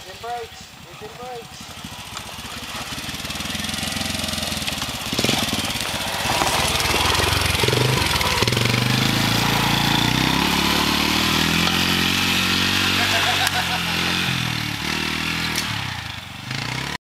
Engine brakes. engine brakes.